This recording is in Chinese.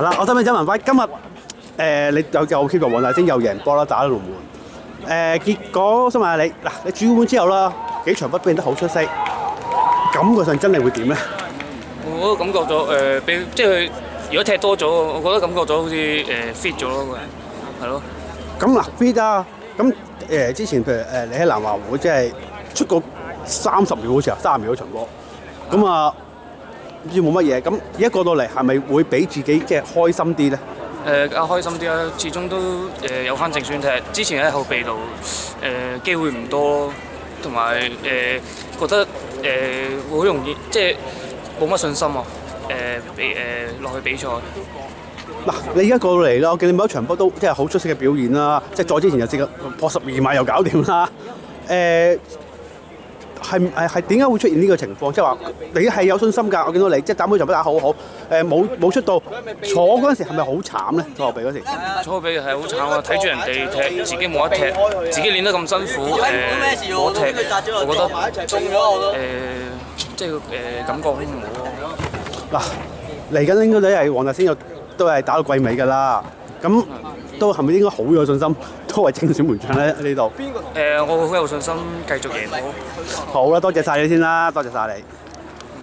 係啦，我想問想問翻，今日誒、呃你有有 keep 住黃大仙又贏波啦，打咗龍門。誒、結果想問下你，嗱你主管之後啦，幾場不變得好出色，感覺上真係會點咧？我都感覺咗誒，俾、即係佢如果踢多咗，我覺得感覺咗好似誒、fit 咗咯，個人係咯。咁嗱 fit 啊，咁誒、之前譬如誒、你喺南華會即係出過三十秒好似啊，三十秒嗰場波，咁啊唔知冇乜嘢，咁而家過到嚟係咪會俾自己即係開心啲咧？誒較開心啲啦，始終都誒、有翻正選踢。之前喺後備度誒、機會唔多，同埋誒覺得誒、會好容易即係冇乜信心啊。誒、比誒落去比賽，嗱，你而家過到嚟啦，我見你每一場波都即係好出色嘅表現啦，即係再之前就試過破十二碼又搞掂啦。誒、係係係點解會出現呢個情況？即係話你係有信心㗎，我見到你即係打每場波打好好，誒冇冇出到坐嗰陣時係咪好慘咧？坐後備嗰時，初比係好慘啊！睇住人哋踢，自己冇得踢，自己練得咁辛苦，誒、我踢，我覺得誒、即係誒、感覺好唔好咯。嗱嚟緊應該都係黃大仙又都係打到季尾㗎啦。咁都係咪應該好有信心，都係正選門將咧 呢度？誒、我好有信心繼續贏好。好啦，多謝晒你先啦，多謝晒你。